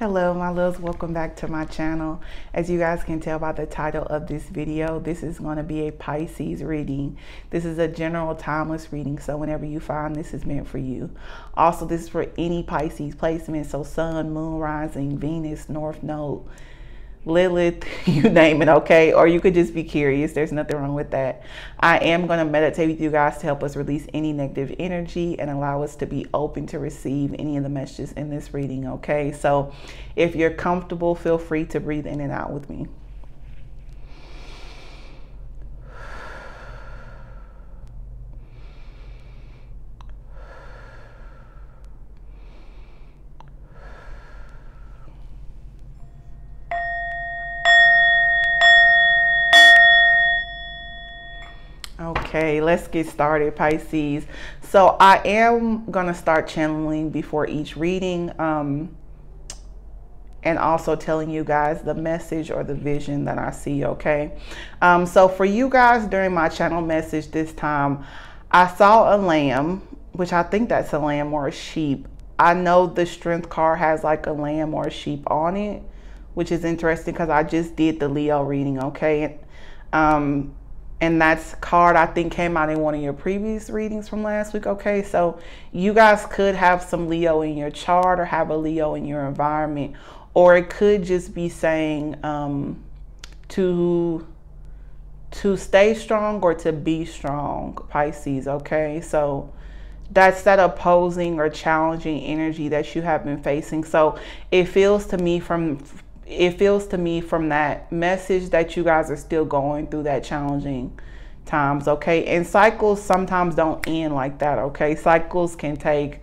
Hello my loves, welcome back to my channel. As you guys can tell by the title of this video, this is going to be a Pisces reading. This is a general timeless reading, so whenever you find this is meant for you. Also, this is for any Pisces placement, so Sun, Moon, Rising, Venus, North Node, Lilith, you name it, okay? Or you could just be curious. There's nothing wrong with that. I am going to meditate with you guys to help us release any negative energy and allow us to be open to receive any of the messages in this reading, okay? So if you're comfortable, feel free to breathe in and out with me. Okay, let's get started, Pisces. So I am going to start channeling before each reading um, and also telling you guys the message or the vision that I see, okay? Um, so for you guys during my channel message this time, I saw a lamb, which I think that's a lamb or a sheep. I know the strength card has like a lamb or a sheep on it, which is interesting because I just did the Leo reading, okay? Um, and that's card I think came out in one of your previous readings from last week. Okay, so you guys could have some Leo in your chart or have a Leo in your environment, or it could just be saying um, to to stay strong or to be strong, Pisces. Okay, so that's that opposing or challenging energy that you have been facing. So it feels to me from it feels to me from that message that you guys are still going through that challenging times, okay? And cycles sometimes don't end like that, okay? Cycles can take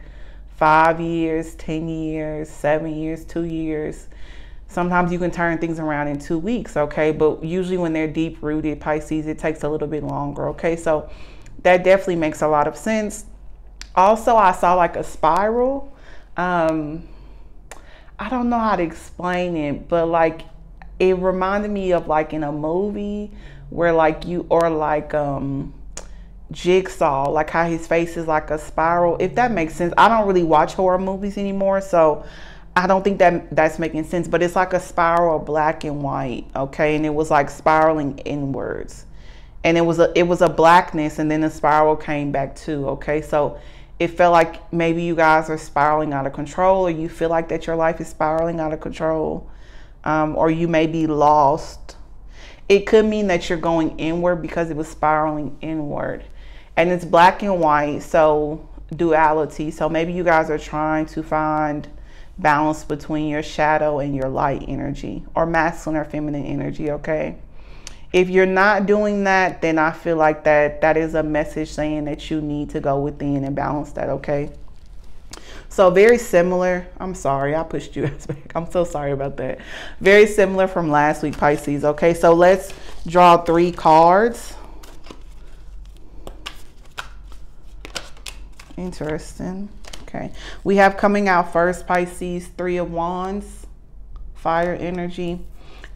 five years, 10 years, seven years, two years. Sometimes you can turn things around in two weeks, okay? But usually when they're deep rooted Pisces, it takes a little bit longer, okay? So that definitely makes a lot of sense. Also, I saw like a spiral. Um, I don't know how to explain it, but like it reminded me of like in a movie where like you or like um jigsaw like how his face is like a spiral if that makes sense. I don't really watch horror movies anymore so i don't think that that's making sense but it's like a spiral of black and white okay? And it was like spiraling inwards. And it was a it was a blackness and then the spiral came back too okay? So it felt like maybe you guys are spiraling out of control or you feel like that your life is spiraling out of control um, or you may be lost. It could mean that you're going inward because it was spiraling inward. And it's black and white so duality. So maybe you guys are trying to find balance between your shadow and your light energy or masculine or feminine energy okay if you're not doing that, then I feel like that that is a message saying that you need to go within and balance that, okay? So very similar. I'm sorry, I pushed you back. I'm so sorry about that. Very similar from last week, Pisces. Okay, so let's draw three cards. Interesting. Okay, we have coming out first, Pisces, Three of Wands, fire energy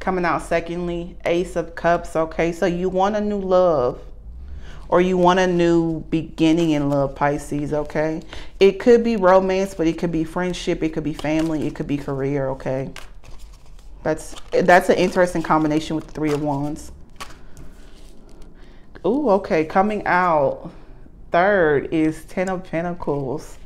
coming out secondly ace of cups okay? So you want a new love or you want a new beginning in love pisces okay? It could be romance but it could be friendship it could be family it could be career okay? That's that's an interesting combination with the three of wands. Oh okay coming out third is ten of pentacles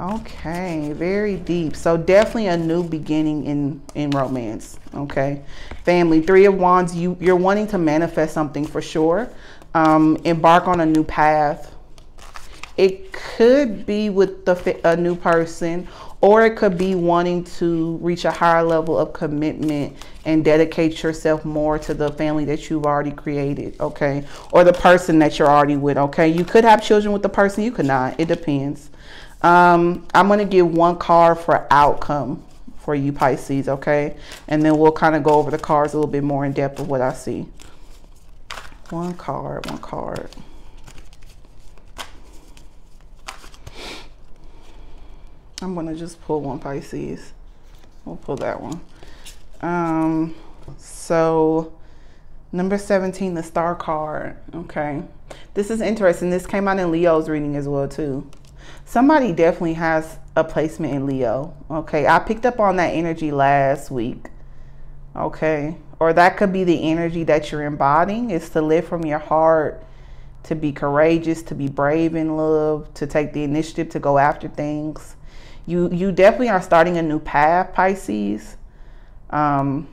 Okay, very deep. So definitely a new beginning in in romance. Okay, family. Three of Wands. You you're wanting to manifest something for sure. Um, embark on a new path. It could be with the a new person, or it could be wanting to reach a higher level of commitment and dedicate yourself more to the family that you've already created. Okay, or the person that you're already with. Okay, you could have children with the person. You could not. It depends. Um, I'm going to give one card for outcome for you Pisces, okay? And then we'll kind of go over the cards a little bit more in depth of what I see. One card, one card. I'm going to just pull one Pisces. We'll pull that one. Um, so number 17, the star card. Okay. This is interesting. This came out in Leo's reading as well too somebody definitely has a placement in Leo. Okay, I picked up on that energy last week. Okay, or that could be the energy that you're embodying is to live from your heart, to be courageous, to be brave in love, to take the initiative to go after things. You you definitely are starting a new path, Pisces. Um,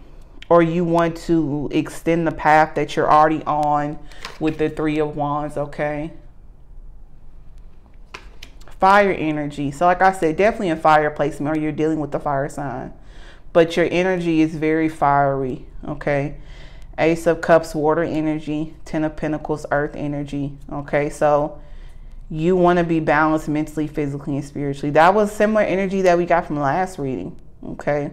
or you want to extend the path that you're already on with the three of wands okay fire energy. So like i said definitely a fire placement or you're dealing with the fire sign. But your energy is very fiery okay? Ace of cups water energy. Ten of pentacles earth energy okay? So you want to be balanced mentally physically and spiritually. That was similar energy that we got from last reading okay?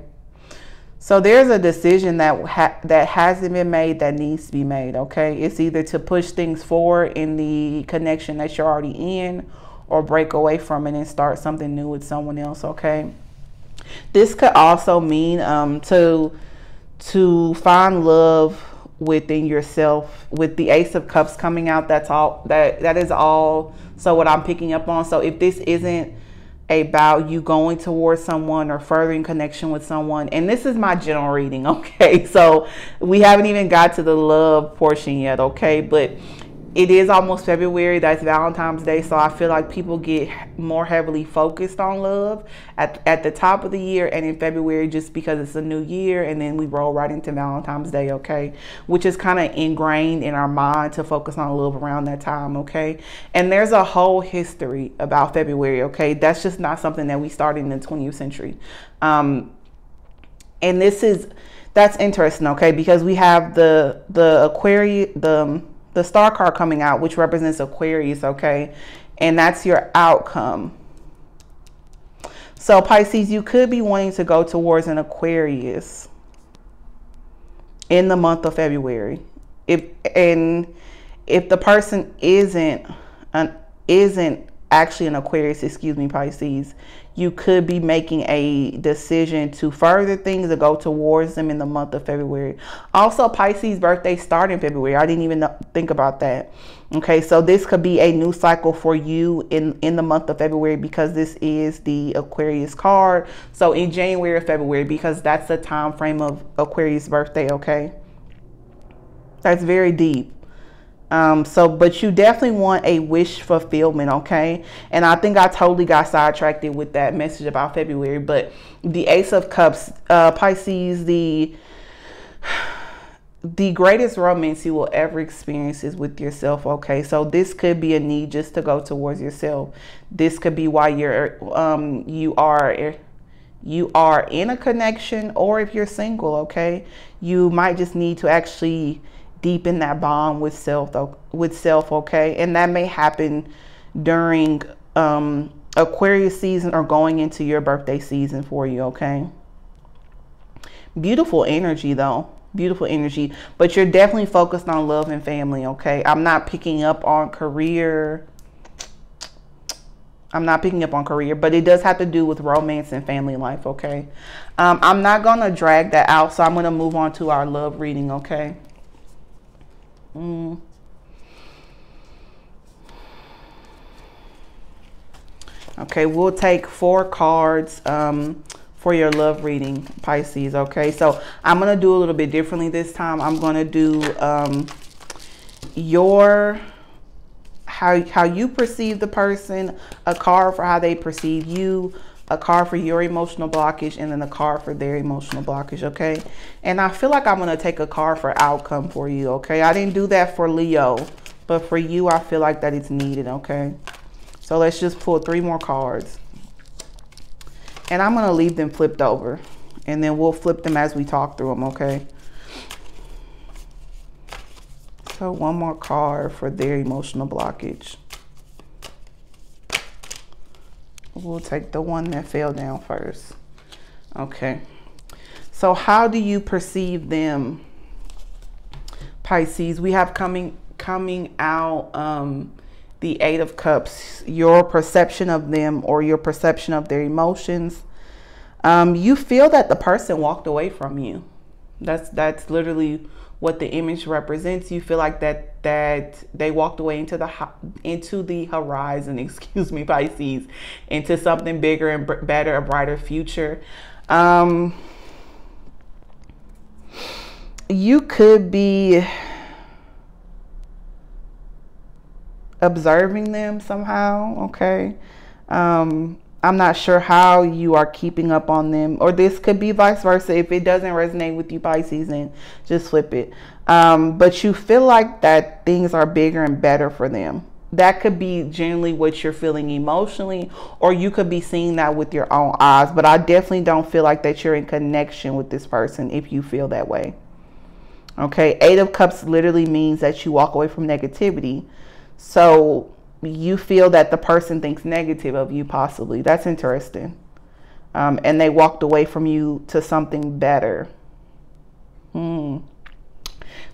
So there's a decision that ha that hasn't been made that needs to be made, okay? It's either to push things forward in the connection that you're already in or break away from it and start something new with someone else, okay? This could also mean um, to to find love within yourself with the ace of cups coming out that's all that that is all so what i'm picking up on so if this isn't about you going towards someone or furthering connection with someone. And this is my general reading, okay? So we haven't even got to the love portion yet, okay? But it is almost February. That's Valentine's Day. So I feel like people get more heavily focused on love at, at the top of the year and in February just because it's a new year. And then we roll right into Valentine's Day, okay? Which is kind of ingrained in our mind to focus on love around that time, okay? And there's a whole history about February, okay? That's just not something that we started in the 20th century. Um, and this is, that's interesting, okay? Because we have the, the Aquarius, the, the star card coming out, which represents Aquarius, okay? And that's your outcome. So Pisces, you could be wanting to go towards an Aquarius in the month of February. If and if the person isn't an isn't actually an Aquarius, excuse me, Pisces, you could be making a decision to further things or go towards them in the month of February. Also, Pisces birthday start in February. I didn't even think about that. Okay, so this could be a new cycle for you in, in the month of February because this is the Aquarius card. So in January or February, because that's the time frame of Aquarius birthday, okay? That's very deep. Um, so, but you definitely want a wish fulfillment, okay? And I think I totally got sidetracked with that message about February. But the Ace of Cups, uh, Pisces, the the greatest romance you will ever experience is with yourself, okay? So this could be a need just to go towards yourself. This could be why you're um you are you are in a connection or if you're single, okay? You might just need to actually deepen that bond with self with self okay? And that may happen during um, aquarius season or going into your birthday season for you okay? Beautiful energy though. Beautiful energy. But you're definitely focused on love and family okay? I'm not picking up on career. I'm not picking up on career, but it does have to do with romance and family life, okay? Um, I'm not going to drag that out, so I'm going to move on to our love reading, okay? Mm. Okay, we'll take four cards um, for your love reading, Pisces. Okay, so I'm going to do a little bit differently this time. I'm going to do um, your how how you perceive the person, a card for how they perceive you, a card for your emotional blockage and then a card for their emotional blockage, okay? And I feel like I'm going to take a card for outcome for you, okay? I didn't do that for Leo, but for you, I feel like that it's needed, okay? So let's just pull three more cards. And I'm going to leave them flipped over. And then we'll flip them as we talk through them, okay? So one more card for their emotional blockage. We'll take the one that fell down first. Okay. So how do you perceive them, Pisces? We have coming coming out um, the Eight of Cups. Your perception of them or your perception of their emotions. Um, you feel that the person walked away from you. That's that's literally what the image represents. You feel like that that they walked away into the into the horizon, excuse me, Pisces, into something bigger and better, a brighter future. Um, you could be observing them somehow, okay? Um, I'm not sure how you are keeping up on them, or this could be vice versa. If it doesn't resonate with you, Pisces, then just flip it. Um, but you feel like that things are bigger and better for them. That could be generally what you're feeling emotionally, or you could be seeing that with your own eyes. But I definitely don't feel like that you're in connection with this person if you feel that way. Okay, Eight of Cups literally means that you walk away from negativity. So you feel that the person thinks negative of you, possibly. That's interesting. Um, and they walked away from you to something better. Hmm.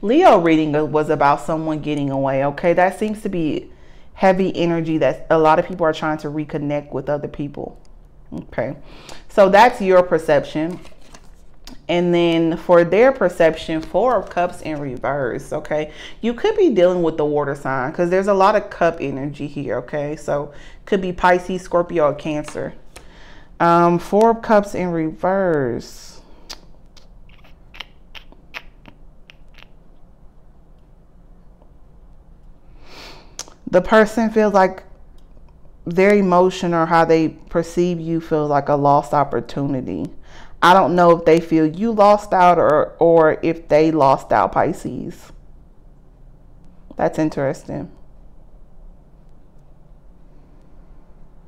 Leo reading was about someone getting away. Okay, that seems to be heavy energy that a lot of people are trying to reconnect with other people. Okay, so that's your perception. And then for their perception, Four of Cups in reverse, okay? You could be dealing with the water sign because there's a lot of cup energy here, okay? So could be Pisces, Scorpio, or Cancer. Um, four of Cups in reverse. The person feels like their emotion or how they perceive you feels like a lost opportunity. I don't know if they feel you lost out or or if they lost out Pisces. That's interesting.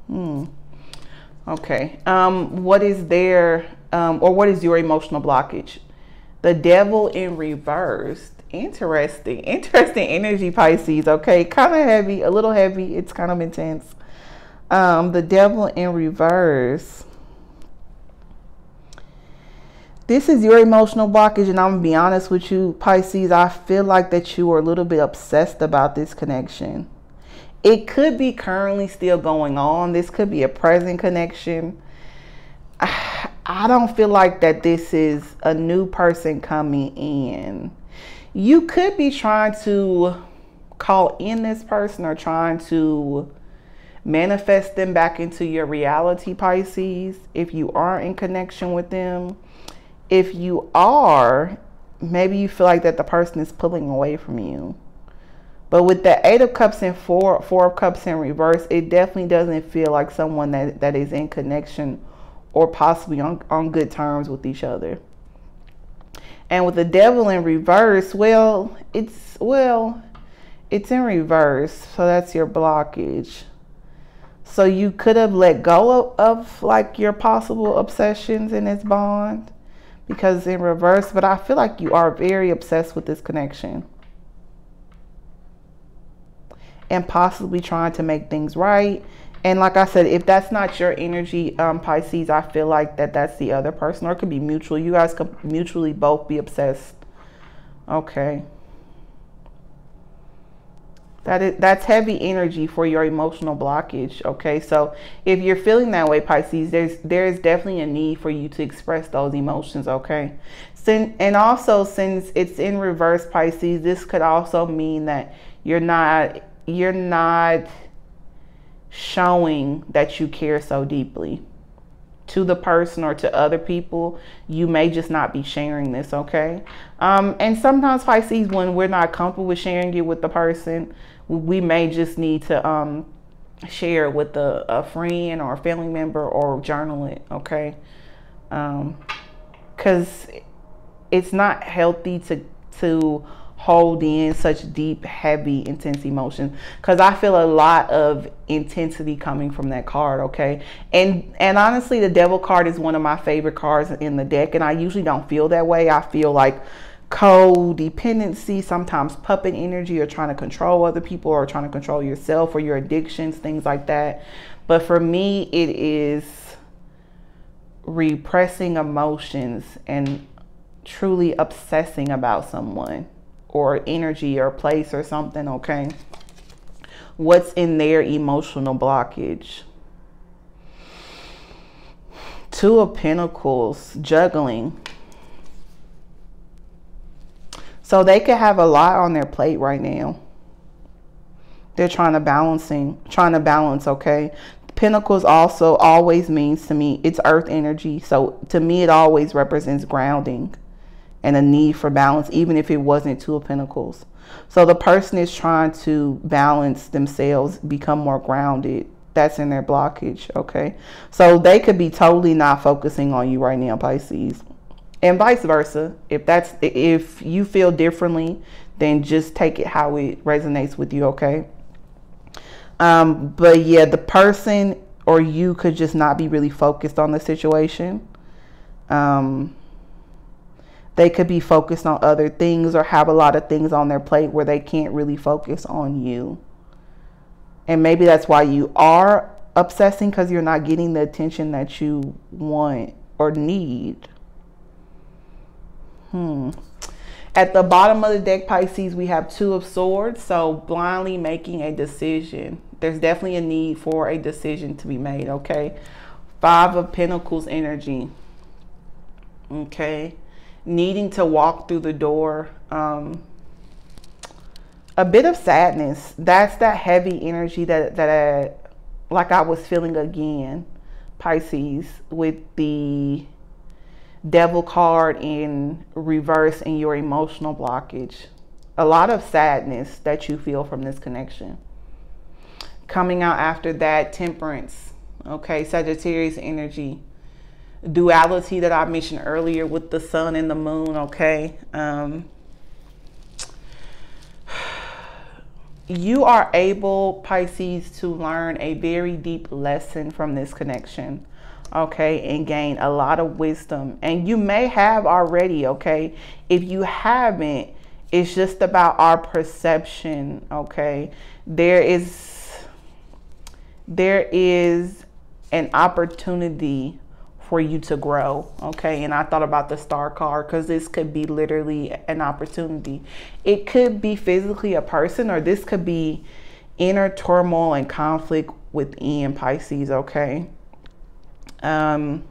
Hmm. Okay. Um, what is their um, or what is your emotional blockage? The devil in reverse. Interesting. Interesting energy, Pisces. Okay. Kind of heavy, a little heavy. It's kind of intense. Um, the devil in reverse this is your emotional blockage and i'm gonna be honest with you pisces i feel like that you are a little bit obsessed about this connection. It could be currently still going on. This could be a present connection. I don't feel like that this is a new person coming in. You could be trying to call in this person or trying to manifest them back into your reality pisces if you are in connection with them if you are, maybe you feel like that the person is pulling away from you. But with the Eight of Cups and Four Four of Cups in reverse, it definitely doesn't feel like someone that, that is in connection or possibly on, on good terms with each other. And with the devil in reverse, well, it's well, it's in reverse, so that's your blockage. So you could have let go of, of like your possible obsessions in this bond because in reverse, but I feel like you are very obsessed with this connection and possibly trying to make things right. And like I said, if that's not your energy, um, Pisces, I feel like that that's the other person, or it could be mutual. You guys could mutually both be obsessed. Okay. That is that's heavy energy for your emotional blockage. Okay, so if you're feeling that way, Pisces, there's there's definitely a need for you to express those emotions. Okay, since, and also since it's in reverse, Pisces, this could also mean that you're not you're not showing that you care so deeply to the person or to other people, you may just not be sharing this, okay? Um, and sometimes Pisces, when we're not comfortable with sharing it with the person, we may just need to um, share with a, a, friend or a family member or journal it, okay? Because um, it's not healthy to to hold in such deep, heavy, intense emotion. Because I feel a lot of intensity coming from that card, okay? And and honestly, the Devil card is one of my favorite cards in the deck, and I usually don't feel that way. I feel like codependency, sometimes puppet energy, or trying to control other people, or trying to control yourself or your addictions, things like that. But for me, it is repressing emotions and truly obsessing about someone or energy or place or something, okay? What's in their emotional blockage? Two of Pentacles, juggling So they could have a lot on their plate right now. They're trying to balancing, trying to balance, okay? Pentacles also always means to me, it's earth energy. So to me, it always represents grounding and a need for balance, even if it wasn't two of pentacles. So the person is trying to balance themselves, become more grounded. That's in their blockage, okay? So they could be totally not focusing on you right now, Pisces. And vice versa. If that's if you feel differently, then just take it how it resonates with you, okay? Um, but yeah, the person or you could just not be really focused on the situation. Um, they could be focused on other things or have a lot of things on their plate where they can't really focus on you. And maybe that's why you are obsessing because you're not getting the attention that you want or need. Hmm. At the bottom of the deck, Pisces, we have two of swords. So blindly making a decision. There's definitely a need for a decision to be made, okay? Five of Pentacles energy. Okay. Needing to walk through the door. Um, a bit of sadness. That's that heavy energy that, that I, like I was feeling again, Pisces, with the devil card in reverse in your emotional blockage. A lot of sadness that you feel from this connection. Coming out after that, temperance. Okay, Sagittarius energy. Duality that I mentioned earlier with the sun and the moon. Okay. Um, you are able, Pisces, to learn a very deep lesson from this connection okay, and gain a lot of wisdom. And you may have already, okay? If you haven't, it's just about our perception, okay? There is there is an opportunity for you to grow, okay? And I thought about the star card because this could be literally an opportunity. It could be physically a person, or this could be inner turmoil and conflict within Pisces, okay? Um,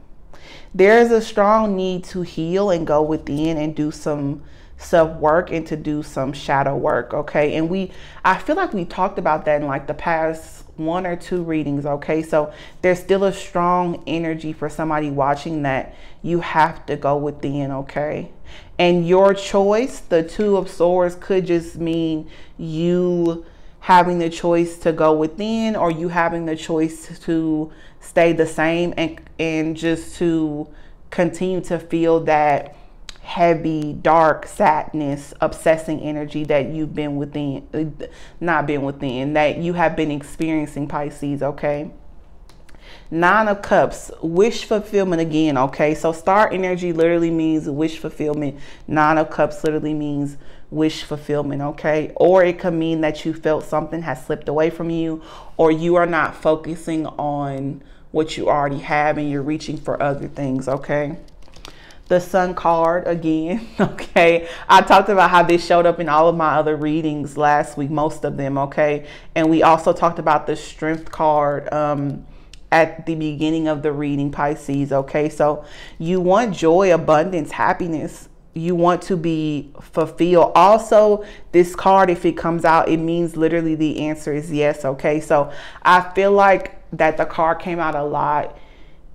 there is a strong need to heal and go within and do some self work and to do some shadow work. Okay. And we, I feel like we talked about that in like the past one or two readings. Okay. So there's still a strong energy for somebody watching that you have to go within. Okay. And your choice, the Two of Swords, could just mean you having the choice to go within or you having the choice to stay the same and and just to continue to feel that heavy dark sadness obsessing energy that you've been within uh, not been within that you have been experiencing pisces okay Nine of Cups, wish fulfillment again, okay? So star energy literally means wish fulfillment. Nine of Cups literally means wish fulfillment, okay? Or it could mean that you felt something has slipped away from you or you are not focusing on what you already have and you're reaching for other things, okay? The sun card again, okay? I talked about how this showed up in all of my other readings last week, most of them, okay? And we also talked about the strength card um, at the beginning of the reading, Pisces, okay? So you want joy, abundance, happiness, you want to be fulfilled. Also, this card, if it comes out, it means literally the answer is yes. Okay. So I feel like that the card came out a lot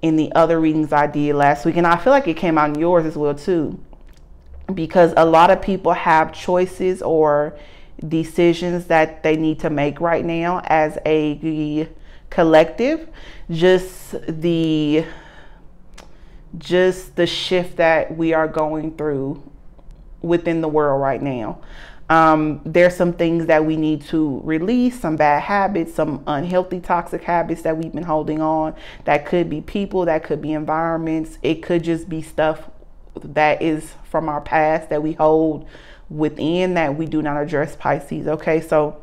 in the other readings I did last week. And I feel like it came out in yours as well, too. Because a lot of people have choices or decisions that they need to make right now as a collective. Just the just the shift that we are going through within the world right now. Um, there's some things that we need to release, some bad habits, some unhealthy, toxic habits that we've been holding on. That could be people, that could be environments. It could just be stuff that is from our past that we hold within that we do not address Pisces. Okay, so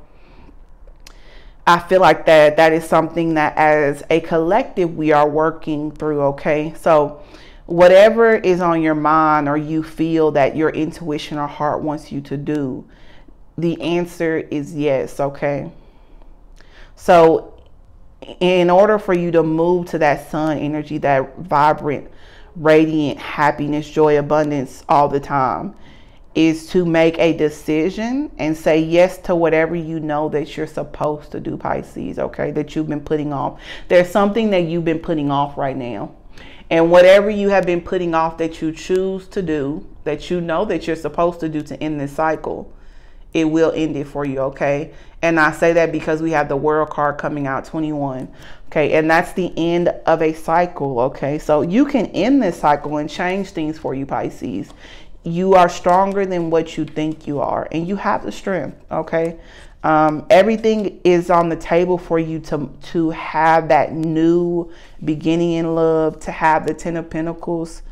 I feel like that that is something that as a collective we are working through, okay? So whatever is on your mind or you feel that your intuition or heart wants you to do, the answer is yes, okay? So in order for you to move to that sun energy, that vibrant, radiant happiness, joy, abundance all the time, is to make a decision and say yes to whatever you know that you're supposed to do, Pisces, okay, that you've been putting off. There's something that you've been putting off right now. And whatever you have been putting off that you choose to do, that you know that you're supposed to do to end this cycle, it will end it for you, okay? And I say that because we have the world card coming out 21. Okay, and that's the end of a cycle, okay? So you can end this cycle and change things for you, Pisces you are stronger than what you think you are and you have the strength okay? Um, everything is on the table for you to to have that new beginning in love to have the ten of pentacles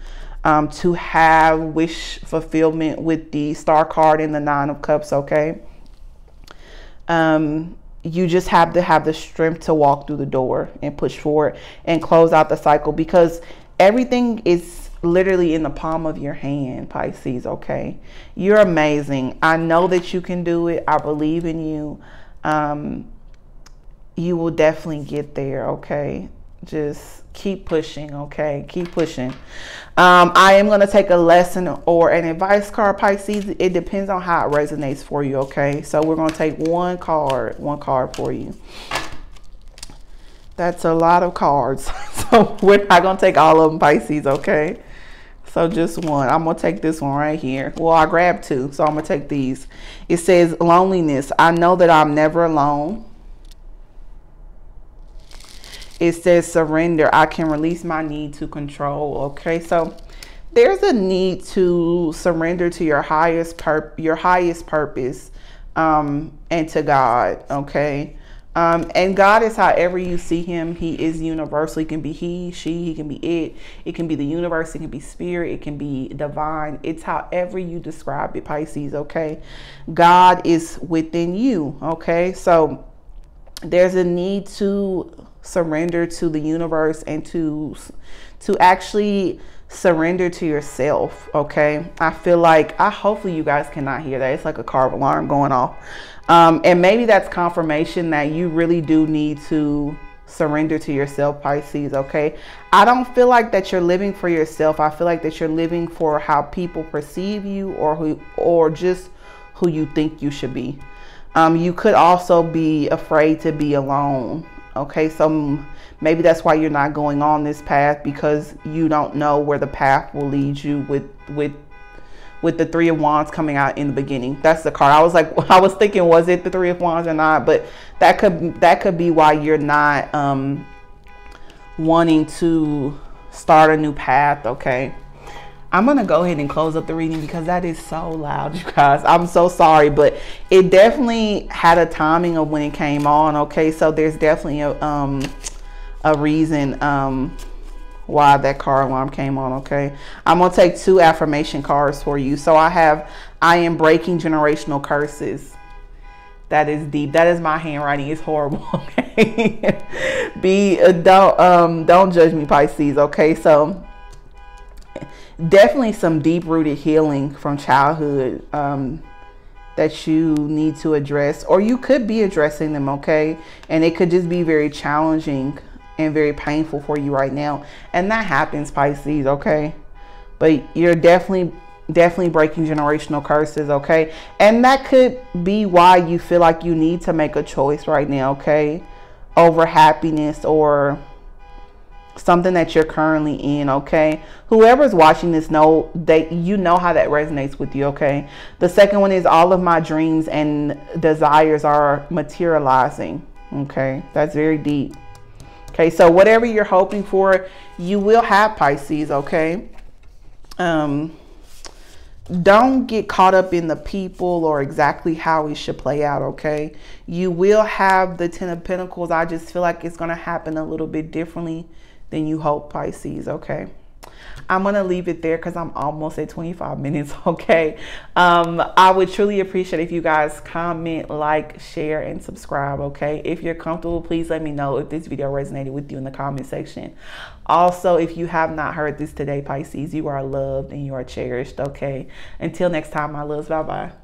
um, to have wish fulfillment with the star card and the nine of cups okay? Um, you just have to have the strength to walk through the door and push forward and close out the cycle because everything is literally in the palm of your hand, Pisces, okay? You're amazing. I know that you can do it. I believe in you. Um, you will definitely get there, okay? Just keep pushing, okay? Keep pushing. Um, I am going to take a lesson or an advice card, Pisces. It depends on how it resonates for you, okay? So we're going to take one card, one card for you. That's a lot of cards. so we're not going to take all of them, Pisces, okay? So just one. I'm going to take this one right here. Well, I grabbed two, so I'm going to take these. It says loneliness. I know that I'm never alone. It says surrender. I can release my need to control. Okay, so there's a need to surrender to your highest pur your highest purpose um, and to God. Okay. Um, and God is however you see him. He is universal. He can be he, she, he can be it. It can be the universe. It can be spirit. It can be divine. It's however you describe it, Pisces, okay? God is within you, okay? So there's a need to surrender to the universe and to to actually surrender to yourself okay i feel like i hopefully you guys cannot hear that it's like a car alarm going off um, and maybe that's confirmation that you really do need to surrender to yourself, Pisces, okay? I don't feel like that you're living for yourself. I feel like that you're living for how people perceive you or who or just who you think you should be. Um, you could also be afraid to be alone. Okay, so maybe that's why you're not going on this path because you don't know where the path will lead you with with with the three of wands coming out in the beginning that's the card i was like i was thinking was it the three of wands or not but that could that could be why you're not um wanting to start a new path okay I'm going to go ahead and close up the reading because that is so loud, you guys. I'm so sorry, but it definitely had a timing of when it came on, okay? So there's definitely a, um, a reason um, why that car alarm came on, okay? I'm to take two affirmation cards for you. So I have, I am breaking generational curses. That is deep. That is my handwriting. It's horrible, okay? Be, uh, don't, um, don't judge me, Pisces, okay? So definitely some deep-rooted healing from childhood um, that you need to address or you could be addressing them okay and it could just be very challenging and very painful for you right now. And that happens, Pisces, okay? But you're definitely definitely breaking generational curses, okay? And that could be why you feel like you need to make a choice right now, okay? Over happiness or something that you're currently in, okay? Whoever's watching this know that you know how that resonates with you, okay? The second one is all of my dreams and desires are materializing, okay? That's very deep. Okay, so whatever you're hoping for, you will have Pisces, okay? Um, don't get caught up in the people or exactly how it should play out, okay? You will have the Ten of Pentacles. I just feel like it's going to happen a little bit differently than you hope, Pisces, okay? I'm going to leave it there because I'm almost at 25 minutes, okay? Um, I would truly appreciate if you guys comment, like, share, and subscribe, okay? If you're comfortable, please let me know if this video resonated with you in the comment section. Also, if you have not heard this today, Pisces, you are loved and you are cherished, okay? Until next time, my loves, bye-bye.